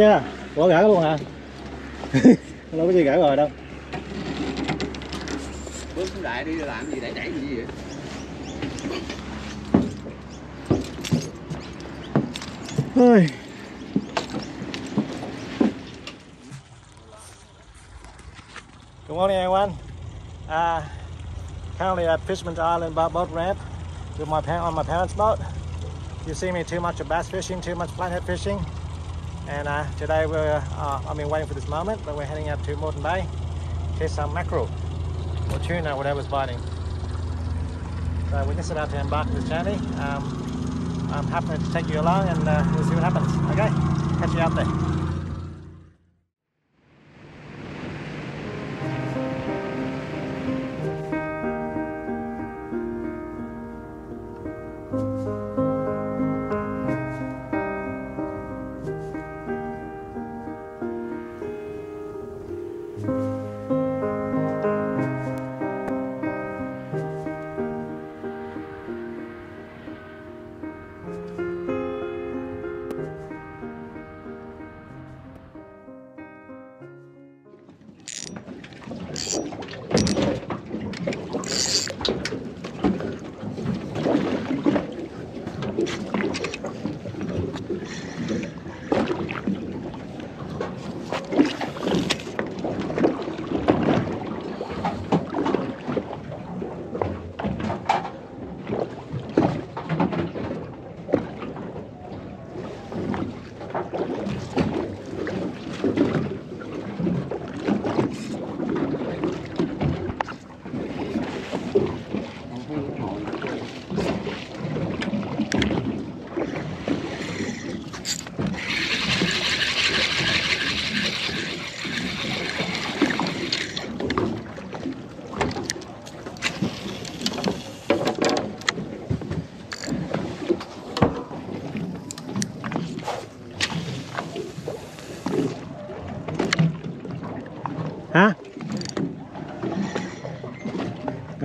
chưa bỏ gỡ luôn hả đâu có gì gỡ rồi đâu bước xuống đại đi làm gì để chảy gì vậy Ôi. Good morning, everyone. Uh, currently at Fishman's Island bo- boat ramp with my on my parents' boat. You see me too much of bass fishing, too much flathead fishing, and uh, today we're uh, I've been waiting for this moment, but we're heading out to Moreton Bay to some mackerel or tuna, whatever's biting. So we're just about to embark on this journey. Um, I'm happy to take you along and uh, we'll see what happens. Okay? Catch you out there.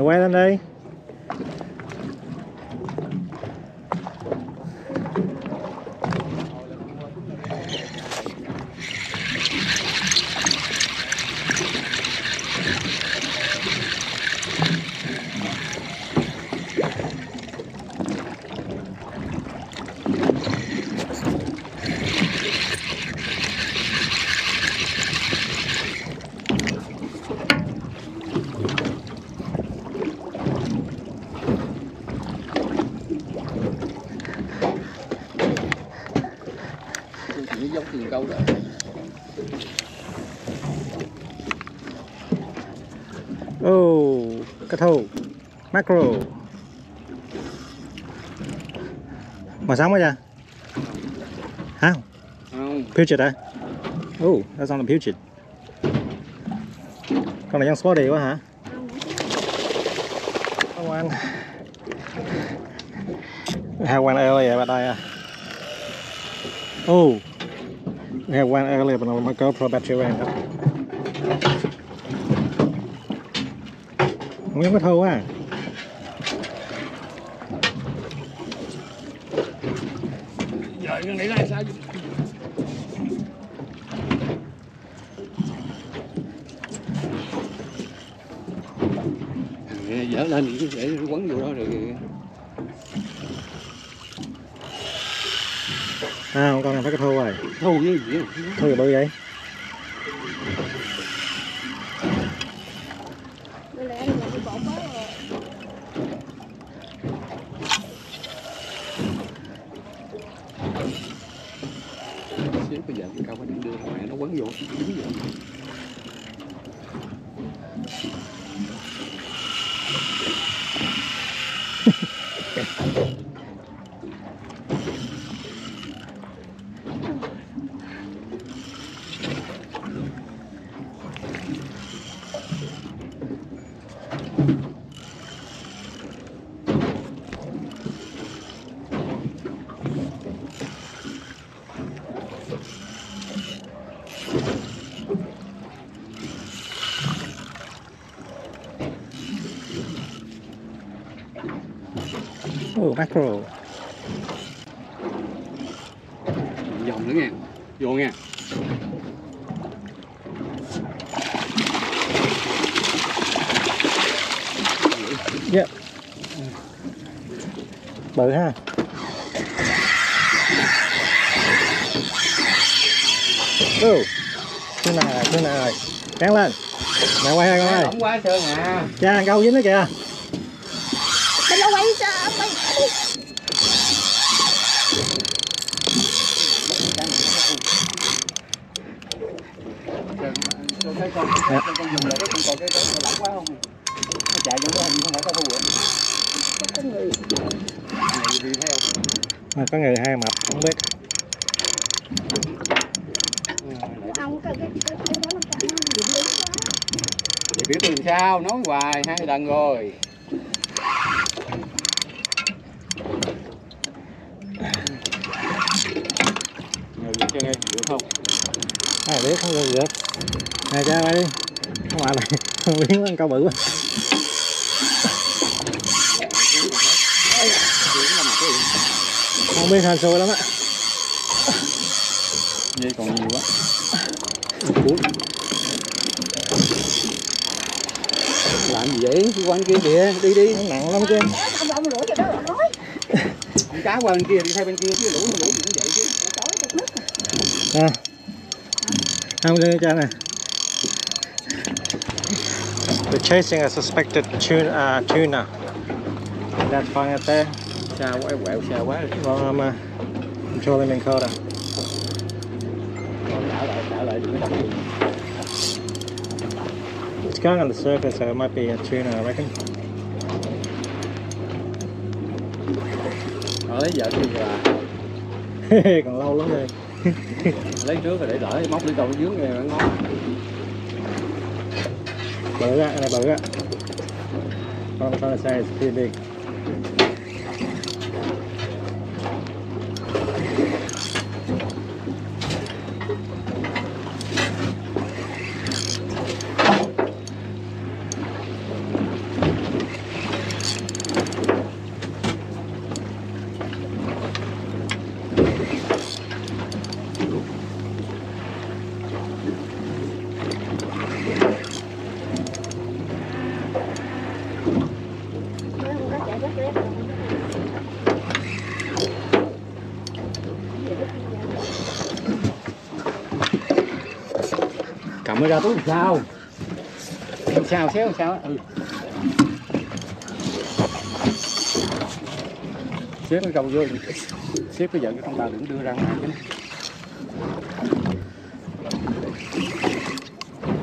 Rồi quay lên đi chỉ giống từng câu đó Oh, cá thô Mackerel Màu sáng quá chưa? Hả? không Pilchard hả? Oh, that's on the pilchard Con này giống spotty quá hả? Come on We had one earlier but I uh... Oh We had one earlier but my GoPro battery ran out Không cá thô quá à. Cái này là sao Thằng dở lên thì sẽ quấn vô đó rồi À, con này phải cá thô rồi thâu với gì. Thô bự vậy? Đây là em là đi bột mới rồi. xíu bây giờ cao phải đưa mẹ nó quấn vô đúng vậy Oh, mackerel vòng nữa nha vô nha Dạ. Bự ha. Ừ. Thứ này thứ này. Cán lên. Mẹ quay hai con ơi. Không quá trơn à Cha câu dính đó kìa. Mày đâu quay sao? Mày Tôi thấy con con con dùng lại cái con còn cái cái nó lỏng quá không nó chạy trong cái hình không phải có thu rồi có con người. này đi theo Mà có người hai mập không biết. Thì biết làm sao nói hoài hai lần rồi cho nghe được không? Ai biết không được. Nè cha quay đi. Không mà này. Không biết nó câu bự quá. Không biết hên xui lắm á. Dây còn nhiều quá. Làm gì vậy? Cái quanh kia kìa, đi đi. Nó nặng lắm chứ. Ông ông rửa cho đó rồi nói. Con cá qua bên kia đi theo bên kia chứ lũ lũ cũng vậy chứ. Nè. Không cho cha nè. We're chasing a suspected tuna. Uh, tuna. That's fine at there. Xa quá, quẹo xa quá. Còn đảo lại, đảo lại đừng có đập. It's going on the surface, so it might be a tuna, I reckon. Ờ, lấy vợ kia là Còn lâu lắm rồi. lấy trước rồi để đỡ móc đi cầu dướng nghe ngon. Bự á, cái này bự á. What I'm trying to say is pretty big. Cầm nó ra túi sao? Làm sao xéo sao á? Ừ. Xếp nó cầu vô, xếp cái giận cái con tàu đừng đưa ra ngoài chứ.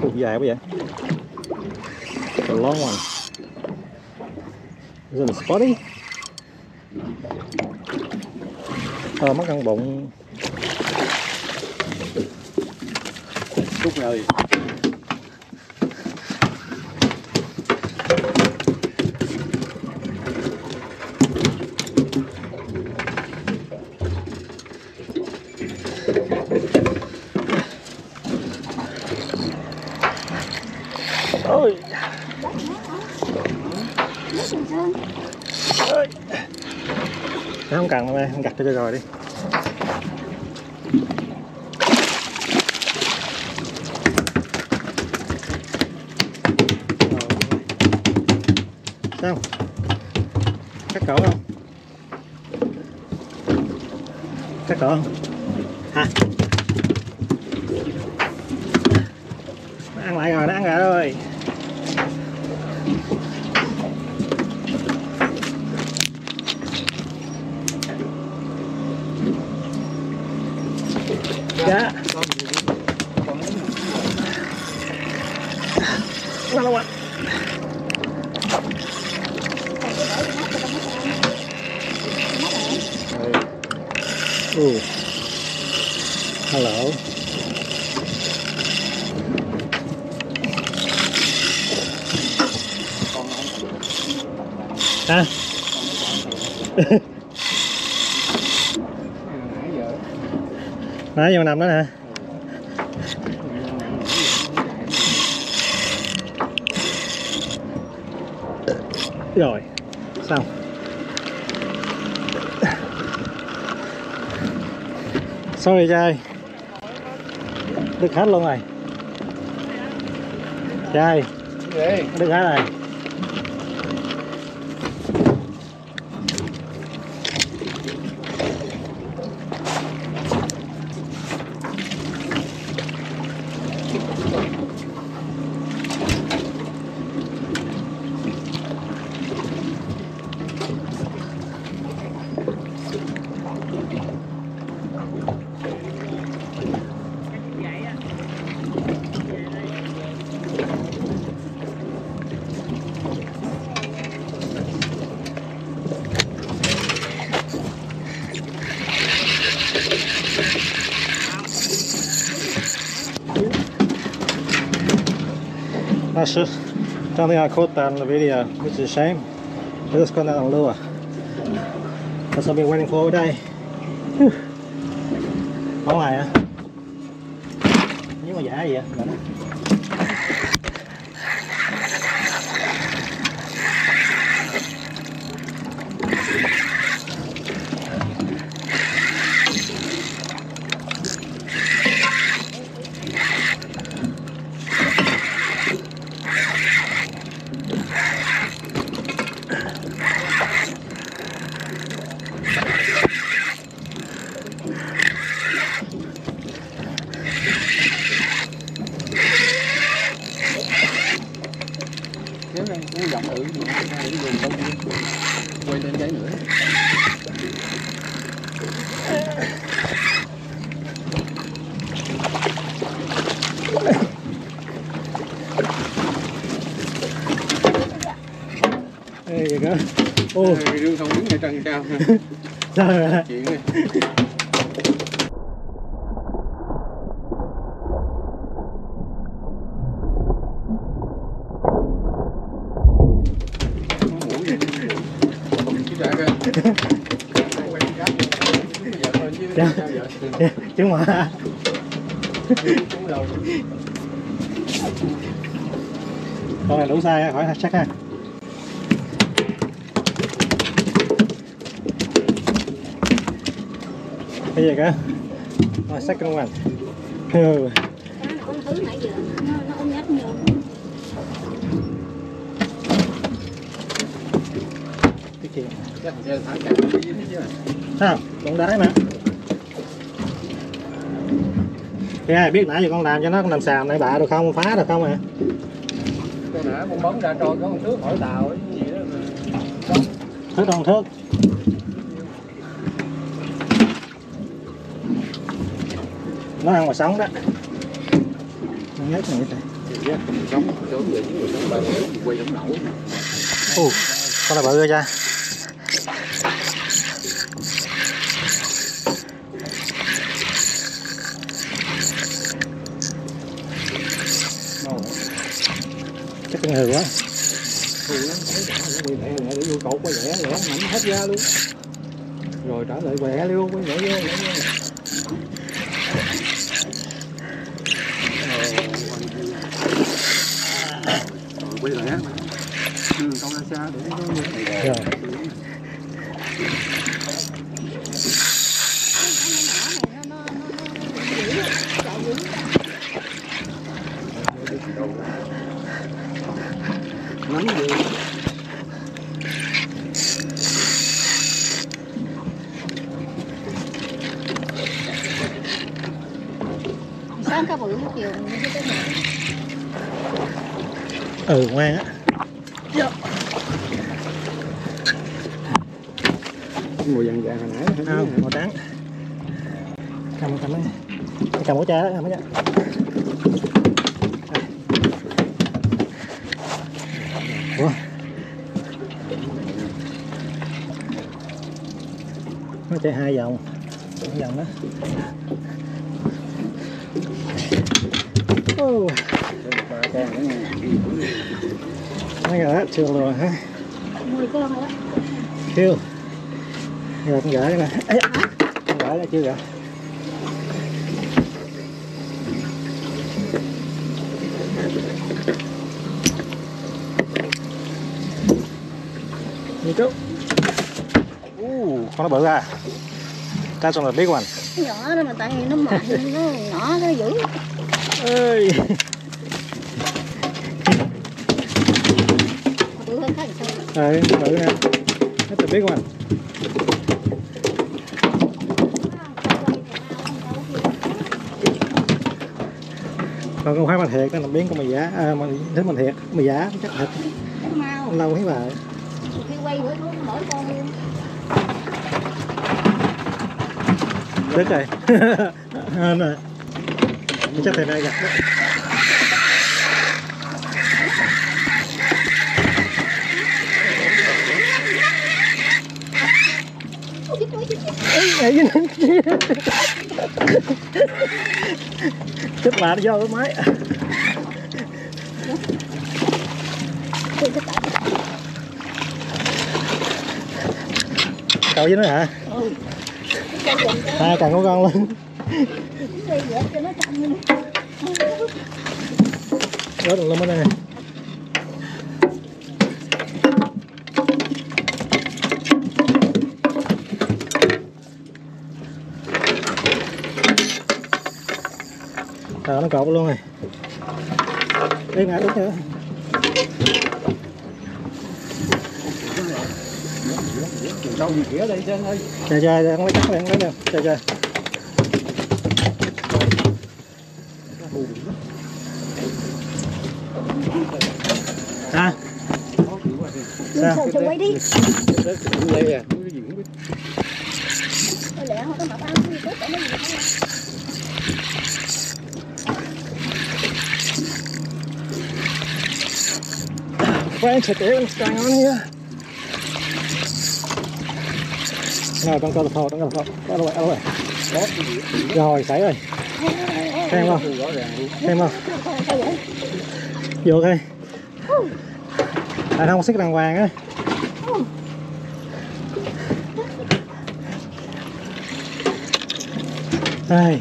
cục dài quá vậy? A long one. Is it a spotty? Ờ, mắc ăn bụng. Cúc ơi. Ôi. Nó không cần đâu em, em gặt cho rồi đi. Sao? Cắt cỡ không? Cắt cỡ không? Hả? Nó ăn lại rồi, nó ăn lại rồi. Dạ. Nó đâu ạ? Ooh. Hello. Hả? Nãy giờ Giờ nằm đó hả? Rồi, xong. Sorry trai. đứt hết luôn rồi Ghê. đứt hết rồi I just don't think I caught that on the video which is a shame. I just got that on lure that's what I've been waiting for all day. Nhưng mà giả gì vậy There you go. Ô, đứa không đứng ngay trần cao. sao rồi? Chuyện này. Chứ sao mà con này đủ sai khỏi chắc ha bây giờ cơ my second one Ừ. con thứ nãy giờ nó nó ôm nhát nhiều cái kia Chắc là thả cạn cái gì hết chứ. sao? Đụng đáy mà. Cái ai biết nãy giờ con làm cho nó con làm xàm này bạ được không? Phá được không à Con nãy con bóng ra trôi con thước hỏi tàu cái gì đó thước con thước nó ăn mà sống đó nó nhớ cái này trời giác con sống người người quay không nổi. Con này bự rồi cha chắc con hừ quá Thu lắm, thấy lại lại để vô cột quay lẻ lẻ mảnh hết ra luôn. Rồi trở lại quẹ luôn, quay vô, nhảy vô. Rồi quay lẻ mà. Ừ, con ra xa để nó rồi cái nhỏ này nó nó nó nó dữ chạy rồi. nắm vô. sáng cá bự chiều như cái này ừ ngoan á Mùi vàng vàng hồi nãy không màu trắng. Cầm cầm ấy cầm của cha đó cầm cái ủa? Nó chạy hai vòng. Hai vòng đó. Nha. mấy cái đó chưa rồi hả? Mười con rồi. Đó chưa rồi con nè. Ê, con gửi là chưa gửi như chú uh, con nó bự à. That's on the big one cái nhỏ đó mà tại vì nó mệt nó nhỏ nó dữ. Ơi bự hơn sao? Ừ bự nè nó tự biết của còn con khoai mà thiệt nó là biến con mì giá. À, mà thích mình thiệt mì giá chắc thịt lâu thấy bà. Khi quay bữa nó mỗi con luôn. Đứt rồi. Hên rồi. Chắc thầy này gặp đó. Nè. Chết bà nó vô cái máy Cậu với nó hả? Ừ. Cái càng có con lên đó là dẹp cho đừng lên bên đây nè Nó cột luôn rồi Đi ngã đúng nữa đâu gì kia đây chứ ơi Trời trời, ăn lấy chắc lấy lấy nè Trời trời À Sao? Sao? Quay đi. đây à gì Thôi lẹ, họ có mặc áo đi, tốt, nó gì French what's going on here? Rồi, con coi là thô, con coi là thô. Có đâu vậy, đâu vậy? Rồi, xảy rồi. Xem không? rồi ràng rồi Xem không? Sao vậy? Vô đây. À không, xích đàng hoàng á. Đây.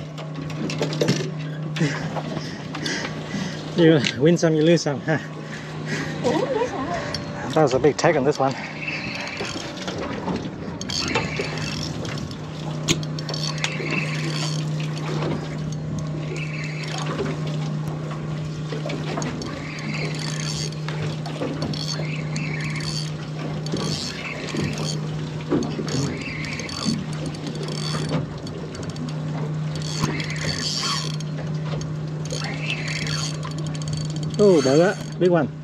You win some, you lose some. Ha. Huh? That was a big tag on this one. Oh, bự á, big one.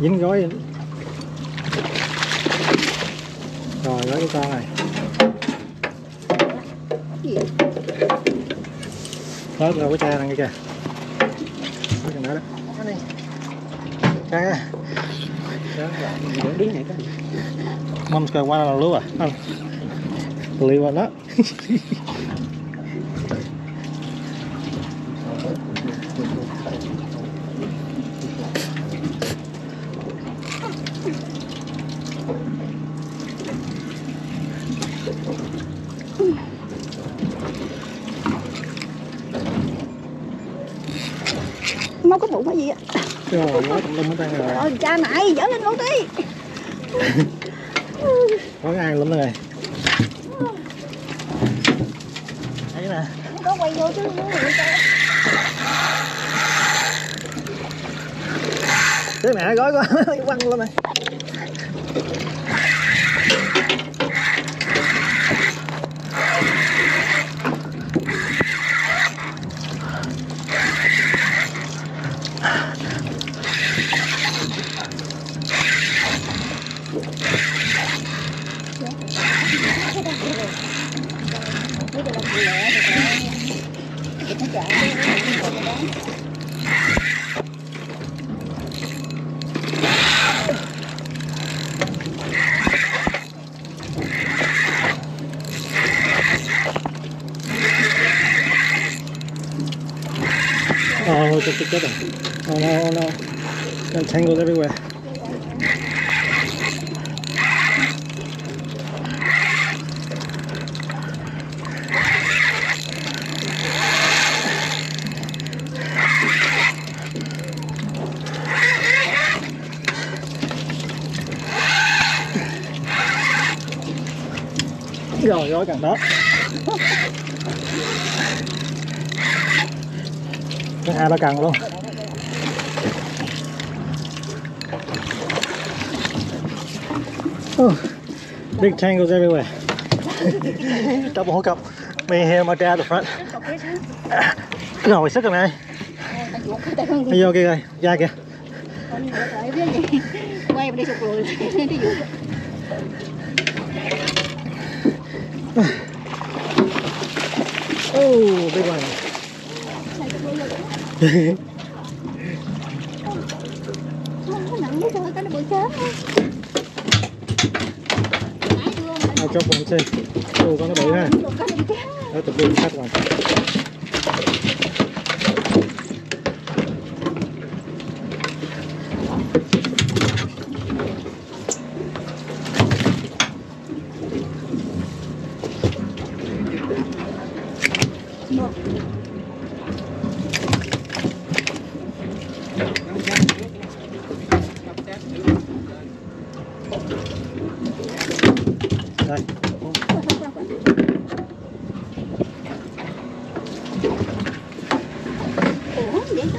Dính gói. Rồi, gói cái con này. Gói đó rồi, cái cha này kìa. Cái chừng đó đó. À. Đó cha đứng này cái mom's got là on a lure không đó or not Nó có bụng hay gì á? Rồi gói tùm lum hết trơn rồi Rồi, cha này, dở lên luôn đi. gói ai lắm rồi thấy nè Không có quay vô chứ, người ta. Thế mẹ gói quá quăng lên này Just together. Oh no, oh no. Got tangled everywhere. Rồi, gói càng đó. Cái hai ba cần luôn. Oh, big tangles everywhere. Double hookup me here my dad at the front. Ngồi sức rồi hơn đi vô kia rồi ra kìa. Quay rồi oh big one không có nặng quá trời cái nó bự chớp ao cho con too oh con nó bự ha cái nó bị chớp that's a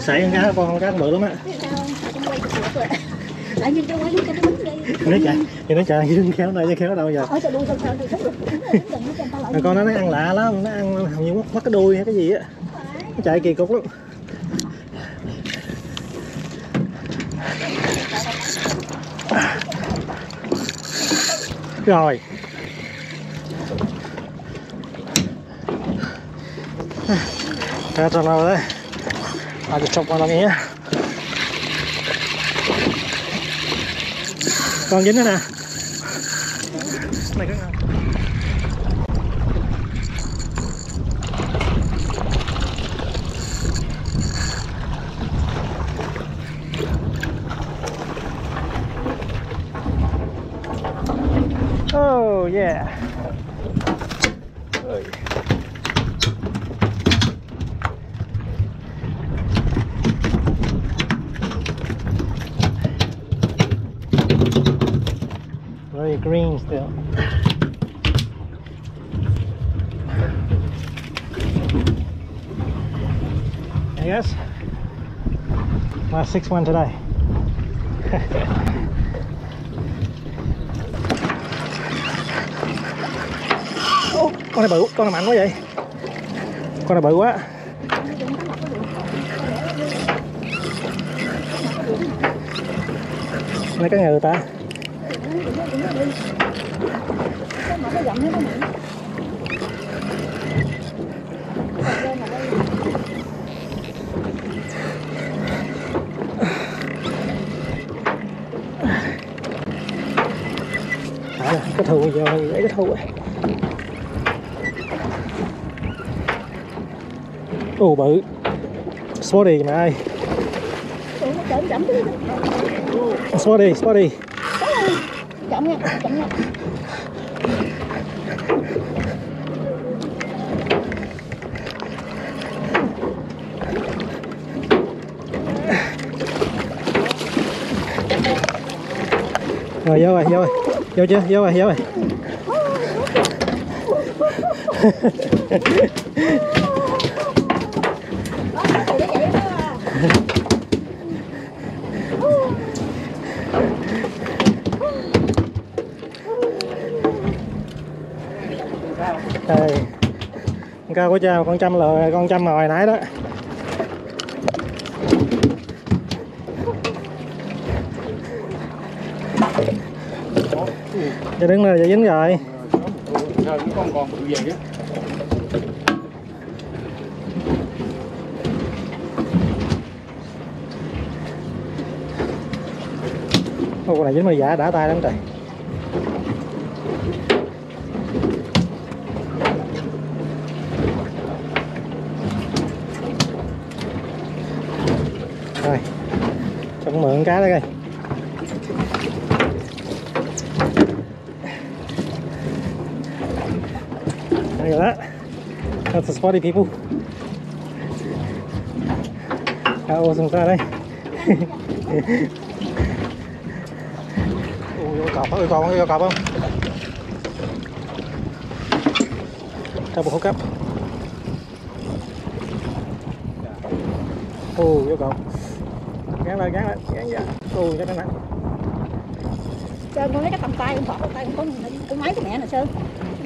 sảy con cá con cá bự lắm á. Rồi lại nhìn cho quay lúc cho nó đứng đi nó chạy thì nó chạy chứ khéo đây chứ khéo đâu giờ. Ở cho đuôi sao thì Mà con nó nó ăn lạ lắm nó ăn hầu như mất, mất cái đuôi hay cái gì á. Nó chạy kỳ cục lắm. Rồi. That's one over there. I'll just chop one. Con dính nữa nè. Này cái nào? Oh yeah. Ôi. Very still. Hey guys, My sixth one today. Ô, con này bự, con này mạnh quá vậy. Con này bự quá. Lấy cái người ta. Mà nó nó mạnh Thả ra, cái thù giờ lấy cái thù rồi. Ồ bự. Ơi. Ủa, nó chậm chậm chứ Spotty, Spotty. chậm nha chậm nha Rồi vô rồi, vô rồi. Vô chưa? Vô rồi, vô rồi. Đây. Con cao của cha, con trăm lời con trăm mà hồi nãy đó. Giờ đứng này giờ dính rồi. Cũng con còn vậy á Ô, con này dính mà giả đã tay lắm trời. Rồi. Cho con mượn cá đây coi. Look at that. The spotty people. How awesome is that, eh? Ui, có cọp, ui, còn có cọp không? double hook up ô vô cậu gắn lên gắn lên gắn ra ô chắc nó nặng Sơn con lấy cái cầm tay con thọt tay con con máy của mẹ nè Sơn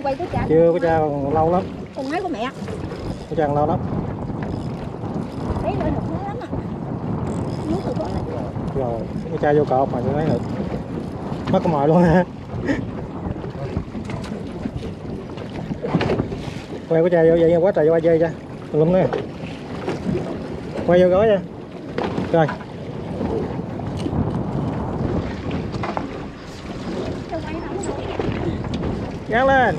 quay cái cha chưa có cha còn lâu lắm. Con máy của mẹ. Có cha còn lâu lắm. Thấy lên được lắm à. Nước rồi. Con rồi cái cha vô cột mà chưa thấy được. Mất cái mồi luôn ha quay cái cha vô vậy quá trời qua dây cha lum nữa quay vô gói nha rồi Sơn quay nó không nổi gắn lên.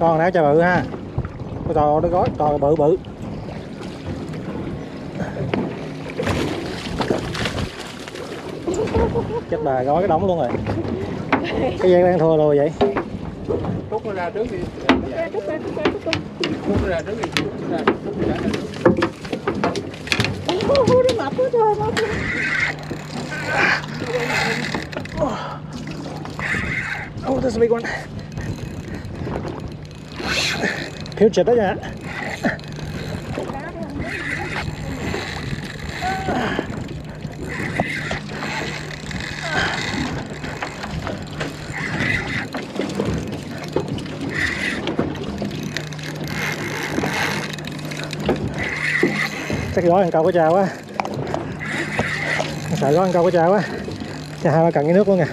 Con đá cha bự ha. Cái tò nó gói tò bự bự. Chết bà gói cái đống luôn rồi. Cái dây đang thua rồi vậy. Rút nó ra trước đi. Rút ra trước đi. Rút ra, rút nó ra. Ô, nó mập quá trời nó Oh, there's a big one. Phiêu chật đó nha. Chắc gói ăn câu có chào quá. Sợ gói ăn câu có chào quá. Chà hai ba cần cái nước luôn nè.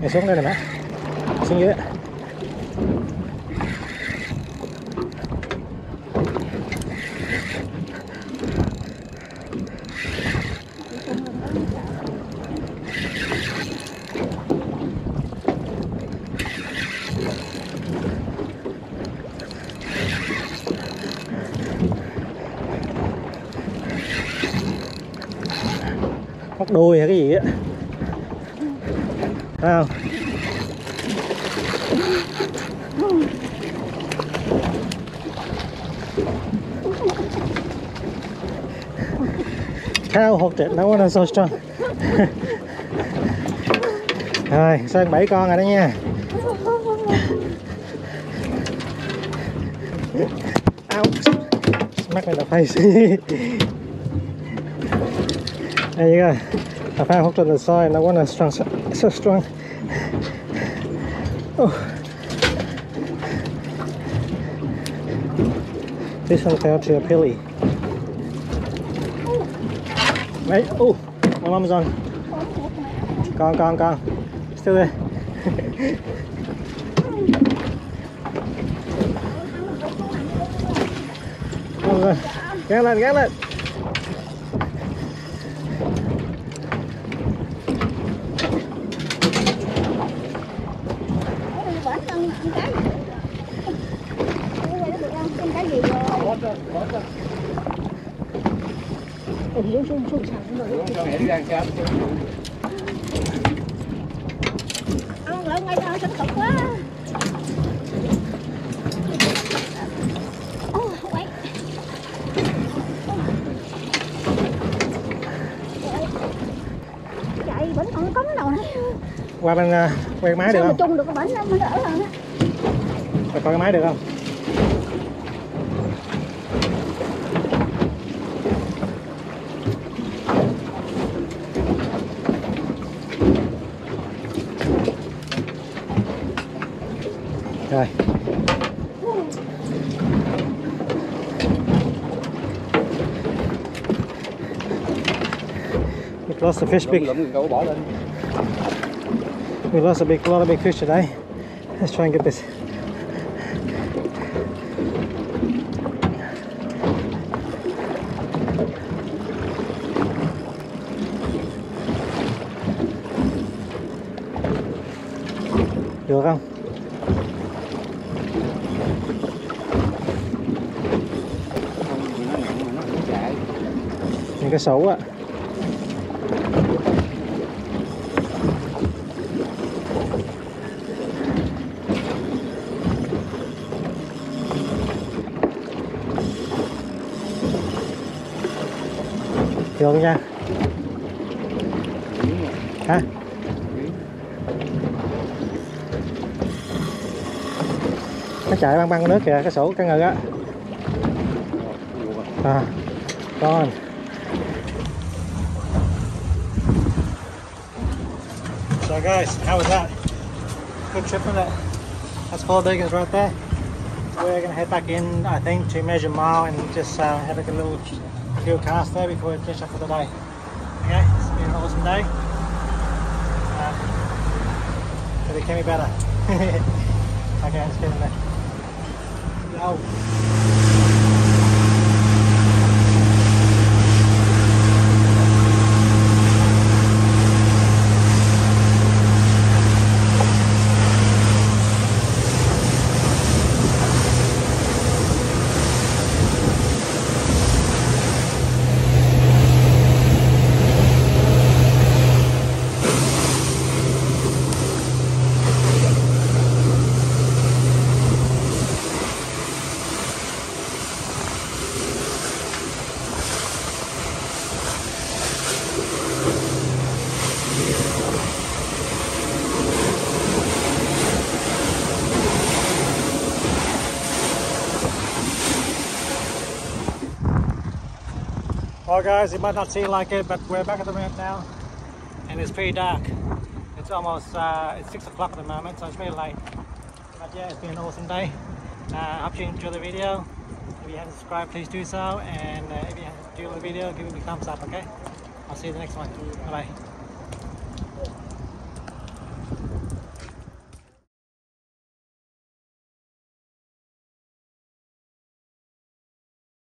Mày xuống đây nè má xuống dưới Móc đuôi hay cái gì á Thấy không? How hold it, no one is so strong. rồi, Sơn bảy con rồi đó nha. Ouch. Smack me in the face. there you go. I found hooked on the side, no one is strong, so, so strong. Oh. This one fell to a pilly ô, oh, mong mong on. Con, con, con Still đây Ghét lên, ghét lên. vẫn ăn ăn cái gì Ủa, vậy nó được ăn ăn cái gì rồi Bót đó, bót đó. Ủa, xuống xuống xuống sàn ra sao. ăn lại ngay đó sẵn cực quá chạy vẫn còn cái đầu này Qua bên uh, quay cái máy được sao không? chung được cái bánh nó mới đỡ hơn á coi cái máy được không? Rồi. We've lost a fish big. We lost a big, lot of big fish today. Let's try and get this. Cái sấu á. Được nha. Hả? Nó chạy băng băng nước kìa, cái sổ cá ngừ á. À con. So guys, how was that? Good trip, wasn't it? That's four diggers right there. We're gonna head back in, I think, to measure mile and just uh, have a little few cast there before we finish up for the day. Okay, it's been an awesome day. Uh, but it can be better. okay, let's get in there. Yo. Well guys, it might not seem like it, but we're back at the ramp now and it's pretty dark. It's almost, uh, it's 6 o'clock at the moment, so it's really late. But yeah, it's been an awesome day. Uh, I hope you enjoyed the video. If you haven't subscribed, please do so. And uh, if you do the video, give it a thumbs up, okay? I'll see you in the next one. Bye-bye.